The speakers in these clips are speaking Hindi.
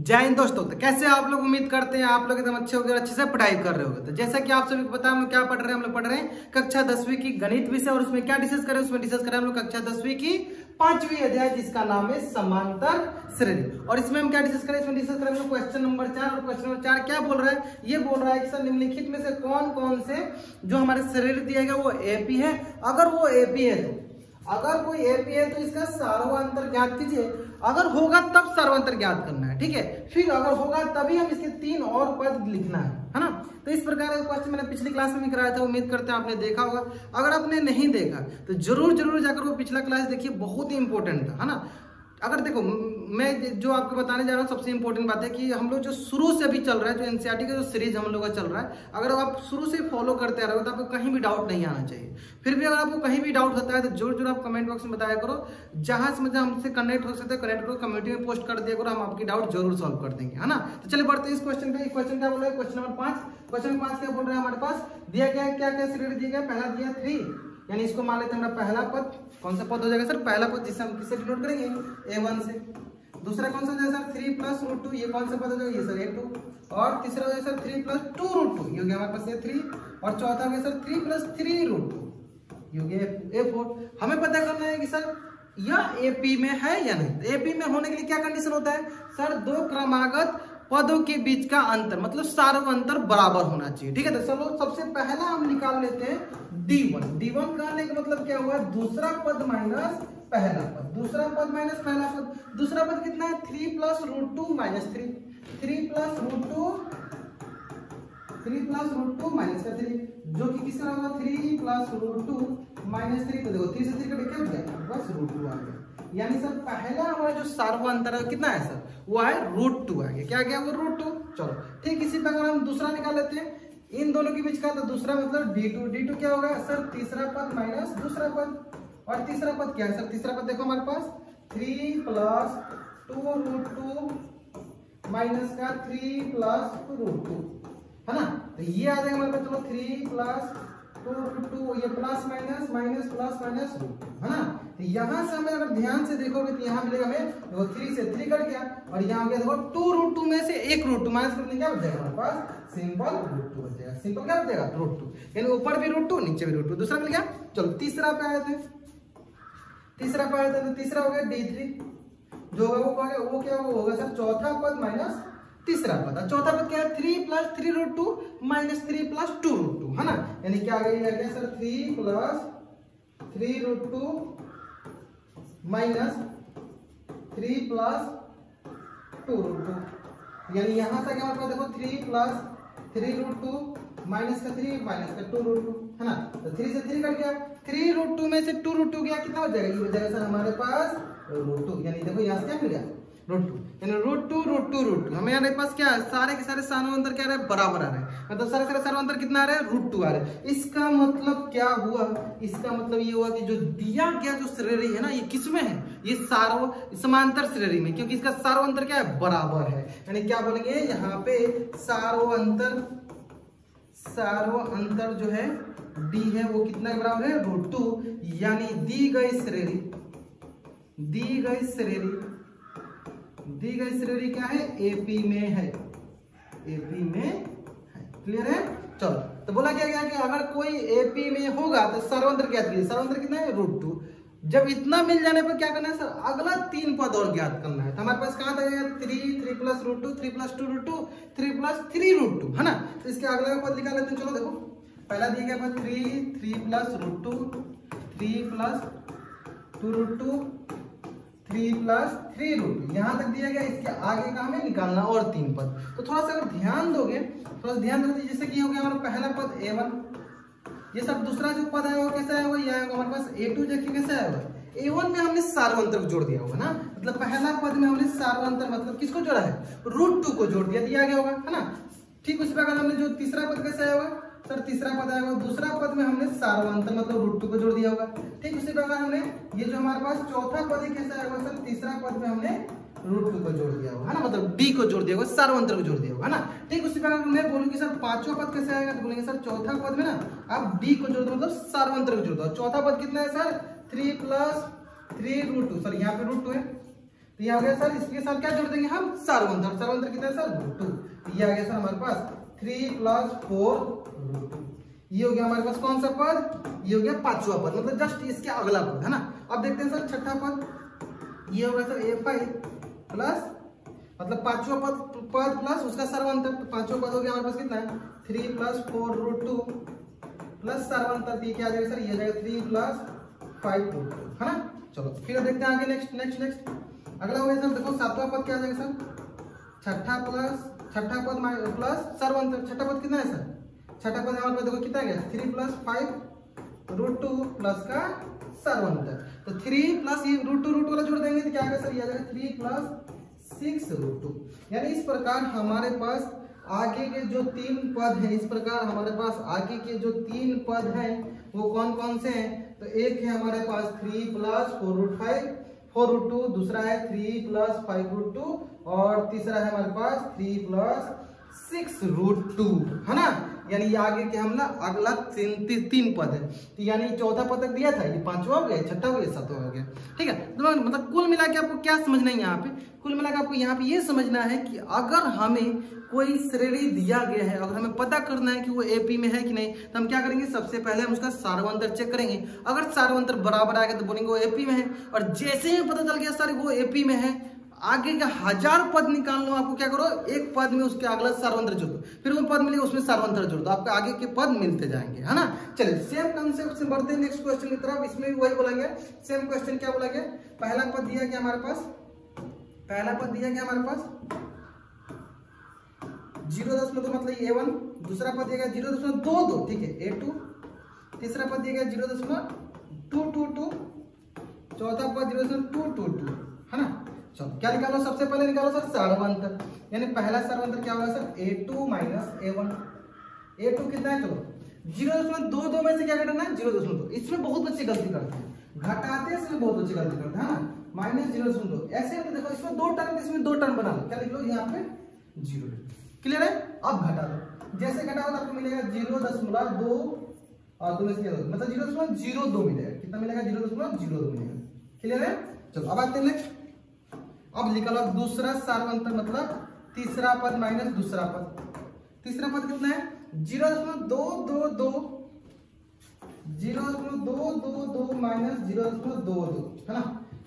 जय हिंद दोस्तों तो कैसे आप लोग उम्मीद करते हैं? आप लोग एकदम अच्छे हो गए अच्छे से पढ़ाई कर रहे होगे। तो जैसा कि आप सभी को पता है, हम क्या पढ़ रहे हैं? हम लोग पढ़ रहे हैं कक्षा दसवीं की गणित विषय और उसमें क्या डिस्कस करें? उसमें डिस्कस करें हम लोग कक्षा दसवीं की पांचवी अध्याय, जिसका नाम है समांतर श्रेणी। और इसमें हम क्या डिस्कस करें? इसमें डिस्कस करेंगे क्वेश्चन नंबर चार और क्वेश्चन नंबर चार क्या बोल रहा है? ये बोल रहा है सर, निम्नलिखित में से कौन कौन से जो हमारे शरीर दिया गया, वो एपी है। अगर वो एपी है तो अगर कोई एपी है तो इसका अंतर ज्ञात कीजिए। अगर होगा तब सर्वांतर ज्ञात करना है, ठीक है? फिर अगर होगा तभी हम इसके तीन और पद लिखना है है ना? तो इस प्रकार का क्वेश्चन मैंने पिछली क्लास में भी कराया था, उम्मीद करते हैं आपने देखा होगा। अगर आपने नहीं देखा तो ज़रूर ज़रूर जाकर वो पिछला क्लास देखिए, बहुत ही इंपॉर्टेंट था, है ना? अगर देखो, मैं जो आपको बताने जा रहा हूँ, सबसे इंपॉर्टेंट बात है कि हम लोग जो शुरू से अभी चल रहा है, जो एनसीआरटी का जो सीरीज़ हम लोग का चल रहा है, अगर आप शुरू से फॉलो करते आ रहे हो तो आपको कहीं भी डाउट नहीं आना चाहिए। फिर भी अगर आपको कहीं भी डाउट होता है तो ज़ोर ज़ोर आप कमेंट बॉक्स में बताया करो। जहाँ से मतलब हमसे कनेक्ट हो सकते हैं कनेक्ट करो कम्युनिटी में पोस्ट कर दिया करो, हम आपकी डाउट ज़रूर सॉल्व कर देंगे, है ना? तो चलिए बढ़ते हैं इस क्वेश्चन का क्वेश्चन क्या बोल रहे है? क्वेश्चन नंबर पाँच। क्वेश्चन पाँच क्या बोल रहा है हमारे पास? दिया गया क्या क्या श्रेणी दिया गया? पहला दिया थ्री यानी इसको मान लेते हैं हमारा पहला पद। कौन सा पद हो जाएगा सर? पहला पद जिससे हम किससे डिनोट करेंगे? ए वन से। दूसरा कौन सा हो जाएगा sir? Three plus root two ये कौन सा पद हो जाएगा? ये सर ए टू और तीसरा हो जाएगा sir three plus two root two ये हमारे पास थ्री और चौथा हो गया sir three plus three root two ये ए फोर हमें पता करना है कि सर, यह एपी में है या नहीं? एपी में होने के लिए क्या कंडीशन होता है? सर, दो क्रमागत पदों के बीच का अंतर मतलब सार्व अंतर बराबर होना चाहिए। ठीक है तो चलो, सबसे पहला हम निकाल लेते हैं डी वन डी वन कहने का मतलब क्या हुआ? दूसरा पद माइनस पहला पद। दूसरा पद माइनस पहला पद। दूसरा पद कितना है? Three plus root two minus three three plus root two three plus root two minus का थ्री जो कि किस तरह होगा three plus root two minus three तो देखो थ्री से थ्री क्या? हो बस रूट टू आ गया। यानी सर, पहला हमारा जो सार्व अंतर कितना है सर? वो है रूट टू आ गया क्या गया वो रूट टू चलो, ठीक, इसी प्रकार हम दूसरा निकाल लेते हैं। इन दोनों के बीच का तो दूसरा मतलब डी टू डी टू क्या होगा? सर, तीसरा पद माइनस दूसरा पद। और तीसरा पद क्या है सर? तीसरा पद देखो हमारे पास। Three plus two root two minus का थ्री प्लस रूट टू है ना? तो ये आ जाएगा हमारे पास, चलो three plus two root two ये plus minus minus plus minus root two है ना? यहाँ से हमें अगर ध्यान से देखोगे तो यहाँ मिलेगा हमें, देखो थ्री से थ्री कट गया, और यहाँ गया देखो टू रूट टू में से एक रूट टू माइनस करने क्या बच जाएगा हमारे पास सिंपल रूट टू बच जाएगा सिंपल क्या बच जाएगा रूट टू यानी ऊपर भी रूट टू नीचे भी रूट टू दूसरा मिल गया? चलो, तीसरा पे आए थे। तीसरा पढ़ तो तीसरा हो गया डी थ्री जो होगा वो कहोगे वो क्या होगा सर? चौथा पद माइनस तीसरा पद। चौथा पद क्या है? Three plus three root two minus three plus two root two है ना? यानी क्या आ गया? Sir three plus three root two minus three plus two root two. यानी यहाँ से क्या मतलब देखो, three plus three root two minus का थ्री, माइनस का टू रूट टू, है ना? तो थ्री से थ्री कट गया। थ्री रूट टू में से टू रूट टू गया, कितना हो जाएगा? ये हो जाएगा सर हमारे पास रूट टू। यानी देखो यहाँ से क्या मिल गया? रूट टू यानी root two root two root two हमें यहाँ पास क्या है? सारे के सारे सार्वंतर क्या रहे? बराबर आ रहे हैं। मतलब सारे सारे सार्वंतर कितना आ रहे हैं? रूट टू आ रहे हैं। इसका मतलब क्या हुआ? इसका मतलब ये हुआ कि जो दिया गया जो श्रेणी है ना, ये किसमें है? ये सार्व समांतर श्रेणी में। क्योंकि इसका सार्व अंतर क्या है? बराबर है। यानी क्या बोलेंगे? यहाँ पे सार्वंतर सार्व अंतर जो है डी है, वो कितना बराबर है? रूट टू यानी दी गई श्रेणी, दी गई श्रेणी दी गई श्रेणी क्या है? एपी में है। एपी में है। क्लियर है? चलो तो बोला क्या गया कि अगर कोई एपी में होगा तो सर्वंतर क्या सर्वंतर कितना है? रूट टू जब इतना मिल जाने पर क्या करना है सर? अगला तीन पद और ज्ञात करना है। तो हमारे पास कहाँ तक three three plus root two three plus two root two three plus three root two है ना? तो इसके अगला पद निकाल लेते हैं। चलो देखो। पहला दिया गया पद three three plus root two three plus two root two three plus three root यहाँ तक दिया गया, इसके आगे का हमें निकालना और तीन पद। तो थोड़ा सा अगर ध्यान दोगे, थोड़ा सा ध्यान दोगे जैसे कि हो गया हमारा पहला पद ए वन ये सब दूसरा जो पद आया आएगा कैसा आएगा ये आएगा हमारे पास ए टू देखिए कैसा आएगा ए वन में हमने सार्वंतर को जोड़ दिया होगा ना? मतलब पहला पद में हमने सार्वंतर मतलब किसको जोड़ा है? रूट टू को जोड़ दिया दिया गया होगा, है ना? ठीक उसी प्रकार हमने जो तीसरा पद कैसे आया आएगा सर, तीसरा पद आएगा दूसरा पद में हमने सार्वंतर मतलब रूट टू को जोड़ दिया होगा। ठीक उसी प्रकार हमने, ये जो हमारे पास चौथा पद है कैसा आएगा सर, तीसरा पद में हमने रूट टू को जोड़ दिया होगा, है ना? मतलब डी को जोड़ दिया होगा सार्वंतर को जोड़ दिया होगा ना? ठीक उसी प्रकार मैं बोलूँगी, सर, पांचवा पद कैसे आएगा? तो बोलेंगे, सर, चौथा पद में ना, आप डी को जोड़ दो मतलब सार्वंतर को जोड़ दो। चौथा पद कितना है, sir? Three plus three root two sir, यहाँ पे रूट टू है। तो ये आ गया, सर इसके साथ क्या जोड़ देंगे हम? सार्वंतर सार्वंतर कितना है, सर? रूट टू ये आ गया, सर, हमारे पास थ्री प्लस फोर ये हो गया हमारे पास कौन सा पद? ये हो गया पांचवा पद मतलब जस्ट इसके अगला पद, है ना? अब देखते हैं सर छठा पद। ये होगा सर ए फाइव प्लस मतलब पांचवा पद पद प्लस उसका सर्वांतर तो पांचवा पद हो गया हमारे पास कितना है? Three plus four root two plus सर्वांतर ये क्या आ जाएगा सर? ये जाएगा three plus five root two है ना? चलो, फिर देखते हैं आगे नेक्स्ट नेक्स्ट नेक्स्ट अगला हो गया सर, देखो सातवां पद क्या आ जाएगा सर? छठा प्लस छठा पद प्लस सर्वांतर छठा पद कितना है सर? छठा पद हमारे पास देखो कितना गया? Three plus five root two plus का सर्वांतर तो थ्री प्लस ये रूट टू रूट वाला जोड़ देंगे तो क्या आएगा सर? ये आ जाएगा three plus six root two यानी इस प्रकार हमारे पास आगे के जो तीन पद हैं, इस प्रकार हमारे पास आगे के जो तीन पद हैं, वो कौन कौन से हैं? तो एक है हमारे पास three plus four root five four root two, दूसरा है three plus five root two, और तीसरा है हमारे पास three plus six root two, है ना? यानी आगे के हम ना अगला तीन ती, तीन पद है। तो यानी चौथा पद तक दिया था ये पांचवा हो गया छठा हो गया सातवा हो गया। ठीक है? तो मतलब कुल मिला के आपको क्या समझना है यहाँ पे? कुल मिला के आपको यहाँ पे ये समझना है कि अगर हमें कोई श्रेणी दिया गया है अगर हमें पता करना है कि वो एपी में है कि नहीं तो हम क्या करेंगे? सबसे पहले हम उसका सार्वंतर चेक करेंगे। अगर सार्वंतर बराबर आ गया तो बोलेंगे वो एपी में है और जैसे ही पता चल गया सर वो एपी में है आगे का हज़ार पद निकाल लो, आपको क्या करो? एक पद में उसके अगला सार्वंत्र जोड़ दो। फिर वो पद मिलेगा उसमें सार्वंत्र जोड़ दो। आपको आगे के पद मिलते जाएँगे, है ना? चलिए सेम कंसेप्ट से बढ़ते हैं नेक्स्ट क्वेश्चन की तरफ़। इसमें भी वही बोला गया। सेम क्वेश्चन क्या बोला गया? पहला पद दिया गया हमारे पास। पहला पद दिया गया हमारे पास। ज़ीरो दशमलव दो मतलब ए वन दूसरा पद दिया गया ज़ीरो दशमलव दो दो, ठीक है ए टू तीसरा पद दिया गया ज़ीरो दशमलव टू टू टू चौथा पद ज़ीरो दशमलव टू टू टू है ना? चलो, क्या निकालो सबसे पहले? निकालो सर सर्वंतर यानी पहला सर्वंतर क्या होगा sir? A two minus A one A two कितना है? चलो, ज़ीरो दशमलव दो दो में से क्या घटाना है? ज़ीरो दशमलव दो। इसमें बहुत बच्चे गलती करते हैं। घटाते इसमें बहुत बच्चे गलती करते हैं माइनस ज़ीरो दशमलव दो। ऐसे तो देखो, इसमें दो टर्म इसमें दो टर्म बना लो क्या लिख लो? यहाँ पे ज़ीरो क्लियर है? अब घटा दो। जैसे घटाओ तो आपको मिलेगा ज़ीरो दशमलव दो। और दो में से मतलब ज़ीरो दशमलव ज़ीरो दो मिलेगा। कितना मिलेगा? ज़ीरो दशमलव ज़ीरो दो मिलेगा। क्लियर है? चलो, अब आते हैं नेक्स्ट अब निकला दूसरा सार्वंतर मतलब तीसरा पद माइनस दूसरा पद। तीसरा पद कितना है? ज़ीरो दशमलव दो दो दो। ज़ीरो दशमलव दो दो दो माइनस ज़ीरो दशमलव दो दो, है ना?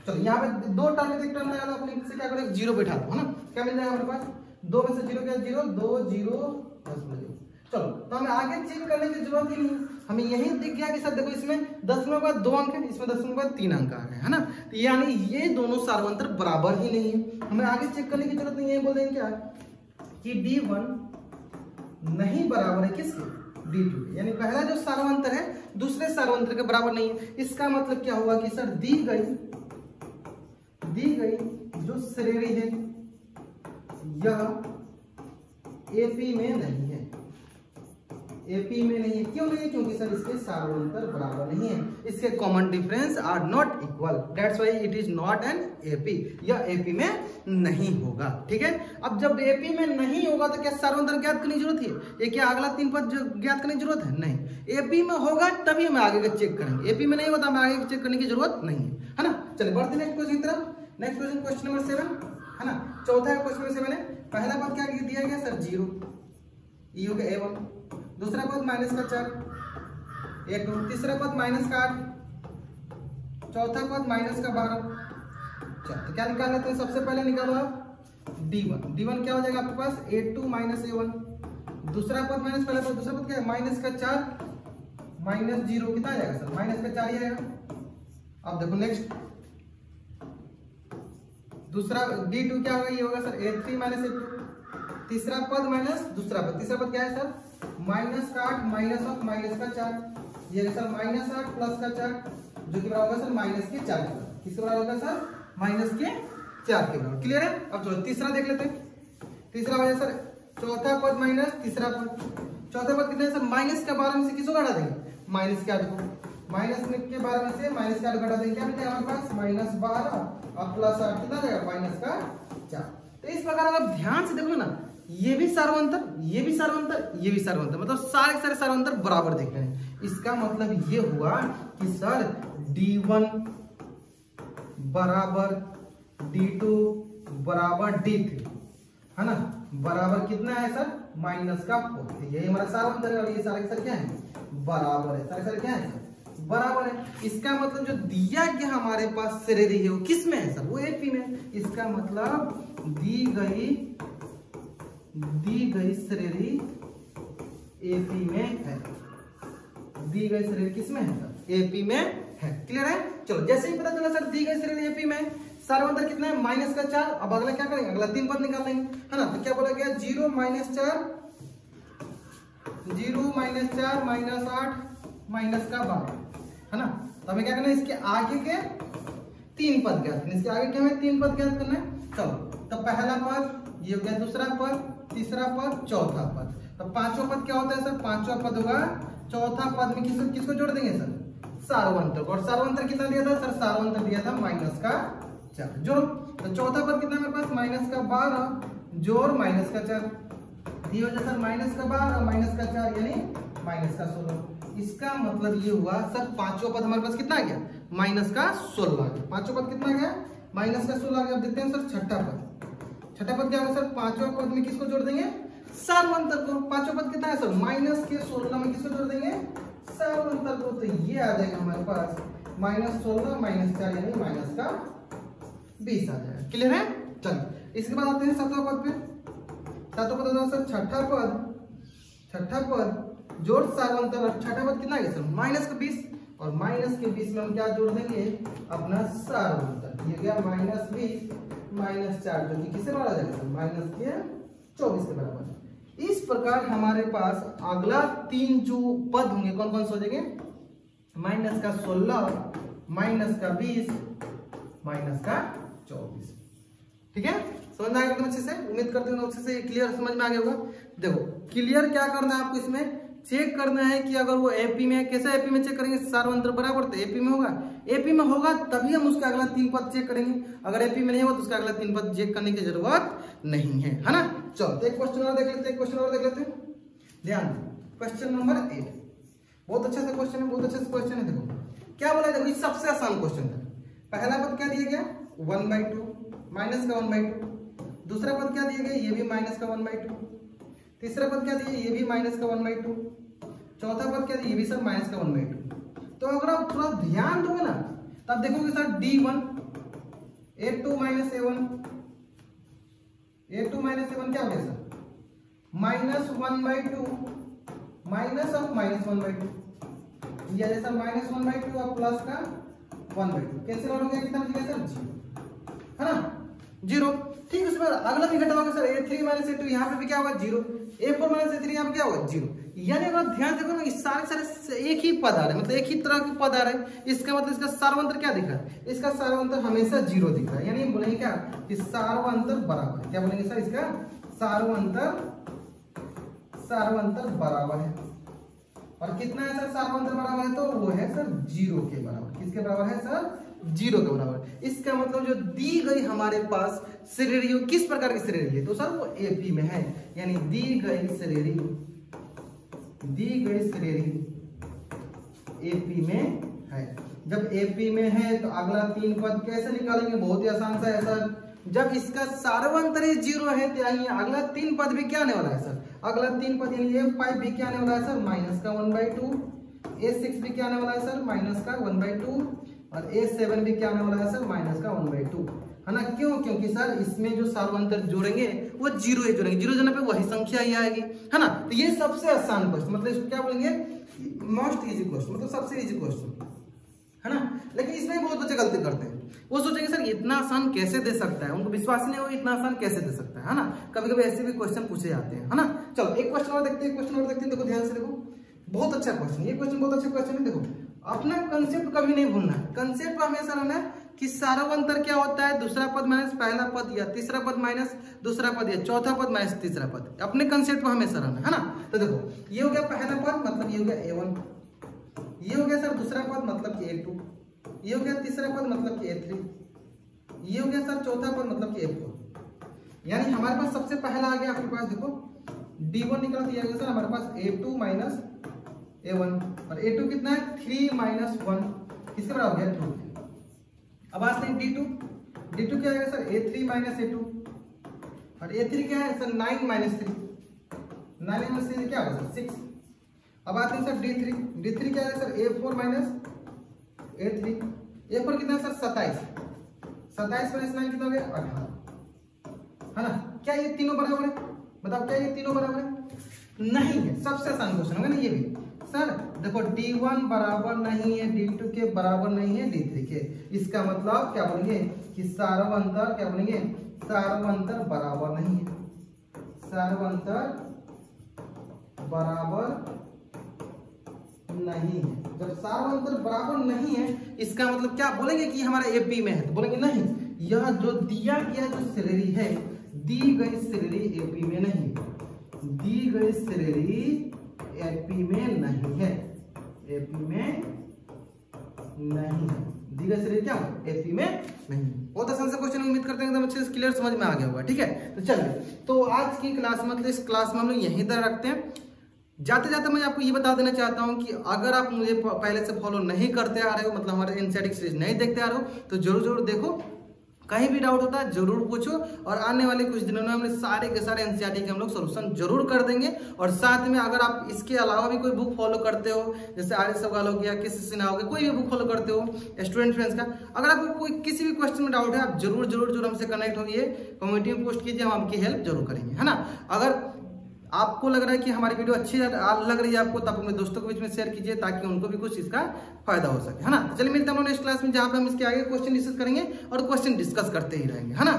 चलो, यहाँ पे दो टर्म एक टर्म लगा अपने से क्या करें? ज़ीरो बैठा दो, है ना? क्या मिल जाएगा हमारे पास? दो में से ज़ीरो क्या ज़ीरो, दो, ज़ीरो दशमलव चलो तो हमें आगे चेक करने की ज़रूरत ही नहीं हमें यही दिख गया कि सर देखो इसमें दसवें बाद दो अंक है, इसमें दसवें बाद तीन अंक आ गए है ना? तो यानी ये दोनों सार्वंतर बराबर ही नहीं है। हमें आगे चेक करने की ज़रूरत नहीं है बोल देंगे क्या? कि डी वन नहीं बराबर है किसके? डी टू यानी पहला जो सार्वंतर है, दूसरे सार्वंतर के बराबर नहीं है। इसका मतलब क्या हुआ कि सर दी गई दी गई जो श्रेणी है, यह एपी में नहीं है। एपी में नहीं है। क्यों नहीं? है क्योंकि सर इसके सार्वंतर बराबर नहीं है। इसके common difference are not equal that's why it is not an AP यह एपी में नहीं होगा। ठीक है? अब जब एपी में नहीं होगा तो क्या सार्वंतर ज्ञात करने की ज़रूरत है? ये क्या अगला तीन पद ज्ञात करने की ज़रूरत है? नहीं। एपी में होगा, तभी हम आगे का चेक करेंगे। एपी में नहीं होता हमें आगे चेक करने की ज़रूरत नहीं है। है ना? चलिए बढ़ते नेक्स्ट क्वेश्चन की तरफ़। Next question question number seven है ना? चौथा क्वेश्चन नंबर सेवन है। पहला पद क्या दिया गया? Sir, zero. ई हो गया ए वन दूसरा पद माइनस का चार। एक तीसरा पद माइनस का आठ। चौथा पद माइनस का बारह। चलो तो क्या निकाल लेते हैं सबसे पहले निकालो आप डी वन डी वन क्या हो जाएगा आपके पास? A two minus A one दूसरा पद माइनस पहला पद, दूसरा पद क्या है? माइनस का चार, माइनस ज़ीरो कितना आ जाएगा सर? माइनस का चार ही आएगा। अब देखो नेक्स्ट दूसरा डी टू क्या होगा? ये होगा sir A three minus A two तीसरा पद माइनस दूसरा पद। तीसरा पद क्या है सर? माइनस का आठ, माइनस ऑफ़ माइनस का चार। ये सर माइनस आठ प्लस का चार, जो कि बराबर सर माइनस के चार किसके बराबर होगा सर? माइनस के चार के बराबर। क्लियर है? अब चलो तीसरा देख लेते हैं। तीसरा हो सर, चौथा पद माइनस, तीसरा पद। चौथा पद कितना है सर? माइनस के बारह में से किसको घटा देंगे? माइनस के आठ को। माइनस के बारह में से माइनस के आठ घटा देंगे क्या मिलेगा हमारे पास? माइनस बारह। और प्लस आठ कितना माइनस का चार। तो इस प्रकार अगर ध्यान से देखो ना ये भी सार्वंतर, ये भी सार्वंतर, ये भी सार्वंतर। मतलब सारे सारे सार्वंतर बराबर देख रहे हैं। इसका मतलब ये हुआ कि सर D1 बराबर डी टू बराबर डी थ्री है ना? बराबर कितना है सर? माइनस का फोर यही हमारा सारा अंतर है ये सारे सर क्या है? बराबर है। सारे सर क्या है? बराबर है। इसका मतलब जो दिया गया हमारे पास श्रेणी है वो किसमें है सर? वो एपी में इसका मतलब दी गई दी गई श्रेणी एपी में है। दी गई श्रेणी किसमें है? सर एपी में है। क्लियर है? चलो, जैसे ही पता चला सर, दी गई श्रेणी एपी में। सार्वंतर कितना है? माइनस का चार। अब अगला क्या करेंगे? अगला तीन पद निकाल लेंगे है ना? तो क्या बोला गया? ज़ीरो माइनस चार। ज़ीरो माइनस चार माइनस आठ माइनस का बारह। है ना? तो हमें क्या करना है? इसके आगे के तीन पद ज्ञात करना। इसके आगे क्या हमें तीन पद ज्ञात करना है। चलो तो पहला पद, ये हो गया दूसरा पद। तीसरा पद, चौथा पद। तो पांचवा पद क्या होता है सर? पांचवा पद होगा, चौथा पद में किस किसको जोड़ देंगे सर? सार्वंतर और सार्वंतर कितना दिया था? सर सार्वंतर दिया था माइनस का चार। जोड़। तो चौथा पद कितना मेरे पास? माइनस का बारह। जोड़ माइनस का चार। ये हो जाए सर माइनस का बारह, माइनस का चार, यानी माइनस का सोलह। इसका मतलब ये हुआ, सर, पांचवा पद हमारे पास कितना आ गया? माइनस का सोलह आ गया। पांचवा पद कितना आ गया? माइनस का सोलह आ गया। अब देखते हैं सर, छठा पद। छठा पद क्या होगा सर? पांचवा पद में किसको जोड़ देंगे? सार्वंतर को पांचवा पद कितना है सर? माइनस के सोलह में किसको जोड़ देंगे? सार्वंतर को तो ये आ जाएगा हमारे पास। माइनस सोलह, माइनस चार, यानी माइनस का बीस आ जाएगा। क्लियर है? चलो, इसके बाद आते हैं सातवा पद पे। सातों पद सर छठा पद। छठा पद जोड़ सार्वंतर छठा पद कितना सर? माइनस का बीस। और माइनस के बीस में हम क्या जोड़ देंगे? अपना सार्वंतर ये गया माइनस बीस। माइनस चार, जो कि किससे बराबर जाएगा सर माइनस के चौबीस के बराबर इस प्रकार हमारे पास अगला तीन जो पद होंगे कौन कौन से हो जाएँगे? माइनस का सोलह, माइनस का बीस, माइनस का चौबीस। ठीक है? समझ में आ गया अच्छे से? उम्मीद करते हैं अच्छे से क्लियर समझ में आ गया होगा। देखो क्लियर क्या करना है आपको इसमें? चेक करना है कि अगर वो एपी में कैसे एपी में चेक करेंगे? सार्वंतर बराबर तो एपी में होगा। एपी में होगा, तभी हम उसका अगला तीन पद चेक करेंगे। अगर एपी में नहीं होगा तो उसका अगला तीन पद चेक करने की ज़रूरत नहीं है है ना? चलो, एक क्वेश्चन और देख लेते हैं क्वेश्चन और देख लेते हैं। ध्यान क्वेश्चन नंबर एट बहुत अच्छा सा क्वेश्चन है, बहुत अच्छा सा क्वेश्चन है, देखो। क्या बोला देखो, ये सबसे आसान क्वेश्चन है। पहला पद क्या दिया गया? वन बाई टू माइनस का वन बाई टू दूसरा पद क्या दिया गया? ये भी माइनस का वन बाई टू तीसरा पद क्या दिया ये भी माइनस का वन बाई टू चौथा पद क्या दिया ये भी सर माइनस का वन बाई टू तो अगर आप थोड़ा ध्यान दोगे ना, तब देखोगे sir D one A two minus A one A two minus A one क्या हो गया sir? Minus one by two minus of minus one by two या जैसा माइनस वन बाई टू और प्लस का वन बाई टू कैसे कितना ज़ीरो है ना? ज़ीरो ठीक उसमें अगला भी घटा होगा sir A three minus A two यहाँ पे भी क्या होगा zero A four minus A three यहाँ पे क्या होगा ज़ीरो यानी अगर ध्यान देखो ना सारे सारे एक ही पद आ रहे मतलब एक ही तरह के पद आ रहे इसका मतलब इसका सार्वंतर क्या दिख? रहा है इसका सार्वंतर हमेशा ज़ीरो दिख। रहा है यानी बोलेंगे क्या? कि सार्वंतर बराबर। है क्या बोलेंगे सर इसका? सार्वंतर सार्वंतर बराबर है। और कितना है सर सार्वंतर बराबर है? तो वो है सर ज़ीरो के बराबर। किसके बराबर है सर? ज़ीरो के बराबर। इसका मतलब जो दी गई हमारे पास श्रेणी किस प्रकार की श्रेणी है तो सर वो एपी में है, यानी दी गई श्रेणी दी गई श्रेणी एपी में है। जब एपी में है तो अगला तीन पद कैसे निकालेंगे? बहुत ही आसान सा है, सर। जब इसका सार्वंतर ज़ीरो है तो यही अगला तीन पद भी क्या आने वाला है, सर? अगला तीन पद यानी एफ़ फाइव भी क्या आने वाला है, सर? माइनस का one by two. A six भी क्या आने वाला है, सर? माइनस का वन बाई टू। और ए सेवन भी क्या आने वाला है, सर? माइनस का वन बाई टू। है ना? क्यों? क्योंकि सर, इसमें जो सार्वंतर जोड़ेंगे, वो ज़ीरो ही जोड़ेंगे। ज़ीरो जोड़ने पे वही संख्या ही आएगी, है ना? तो ये सबसे आसान क्वेश्चन मतलब इसको क्या बोलेंगे? मोस्ट इजी क्वेश्चन मतलब सबसे इजी क्वेश्चन है ना? लेकिन इसमें बहुत बच्चे गलती करते हैं। वो सोचेंगे, सर, इतना आसान कैसे दे सकता है? उनको विश्वास नहीं हो इतना आसान कैसे दे सकता है ना? कभी कभी ऐसे भी क्वेश्चन पूछे जाते हैं, है ना? चलो, एक क्वेश्चन और देखते हैं क्वेश्चन और देखते हैं। देखो, ध्यान से देखो। बहुत अच्छा क्वेश्चन ये क्वेश्चन बहुत अच्छा क्वेश्चन है। देखो, अपना कंसेप्ट कभी नहीं भूलना है। कंसेप्ट हमेशा रहना है कि सार्वंतर क्या होता है? दूसरा पद माइनस पहला पद या तीसरा पद माइनस दूसरा पद या चौथा पद माइनस तीसरा पद। अपने कंसेप्ट में हमेशा रहना है ना? तो देखो, ये हो गया पहला पद मतलब ये हो गया ए वन ये हो गया सर दूसरा पद मतलब कि ए टू ये हो गया तीसरा पद मतलब कि ए थ्री ये हो गया सर चौथा पद मतलब कि ए फोर यानी हमारे पास सबसे पहला आ गया आपके पास, देखो। डी वन निकला तो ये सर हमारे पास A two minus A one और ए टू कितना है? थ्री माइनस वन किसके बराबर हो गया? टू अब आते हैं डी टू डी टू क्या आएगा sir? A three minus A two और ए थ्री क्या है, sir? Nine minus three nine minus three क्या होगा सर सिक्स अब आते हैं, sir D three D three क्या है, sir? A four minus A three A four कितना सर? सत्ताईस। सत्ताईस माइनस नाइन कितना हो गया? अठारह। है ना? क्या ये तीनों बराबर है? बताओ, क्या ये तीनों बराबर है? नहीं है। सबसे आसान क्वेश्चन होगा ना ये भी। सर, देखो D1 बराबर नहीं है D2 के बराबर नहीं है D3 के। इसका मतलब क्या बोलेंगे कि सार्व अंतर क्या बोलेंगे? सार्व अंतर बराबर नहीं है। सार्व अंतर बराबर नहीं है। जब सार्व अंतर बराबर नहीं है, इसका मतलब क्या बोलेंगे कि हमारा एपी में है तो बोलेंगे नहीं। यह जो दिया गया जो श्रेणी है, दी गई श्रेणी एपी में नहीं। दी गई श्रेणी एपी में नहीं है। एपी में नहीं है। दी गई क्या एपी में नहीं बहुत आसान से क्वेश्चन उम्मीद करते हैं अच्छे से क्लियर समझ में आ गया होगा, ठीक है? तो चलिए तो आज की क्लास मतलब इस क्लास में हम लोग यहीं तक रखते हैं। जाते जाते मैं आपको ये बता देना चाहता हूँ कि अगर आप मुझे पहले से फॉलो नहीं करते आ रहे हो मतलब हमारे एनसीआरटी सीरीज़ नहीं देखते आ रहे हो तो ज़रूर ज़रूर देखो। कहीं भी डाउट होता है, ज़रूर पूछो। और आने वाले कुछ दिनों में हमने सारे के सारे एनसीईआरटी के हम लोग सोल्यूशन ज़रूर कर देंगे। और साथ में अगर आप इसके अलावा भी कोई बुक फॉलो करते हो, जैसे आर्य सवाल हो गया, किसी सिन्हा हो गया, कोई भी बुक फॉलो करते हो स्टूडेंट फ्रेंड्स का, अगर आपको कोई किसी भी क्वेश्चन में डाउट है, आप ज़रूर ज़रूर ज़रूर हमसे कनेक्ट होगी कम्युनिटी में पोस्ट कीजिए, हम आपकी हेल्प ज़रूर करेंगे, है ना? अगर आपको लग रहा है कि हमारी वीडियो अच्छी लग रही है आपको, तब अपने दोस्तों के बीच में शेयर कीजिए ताकि उनको भी कुछ इसका फ़ायदा हो सके, है ना? चलिए मिलते हैं हम नेक्स्ट क्लास में, जहाँ पर हम इसके आगे क्वेश्चन डिस्कस करेंगे और क्वेश्चन डिस्कस करते ही रहेंगे, है ना?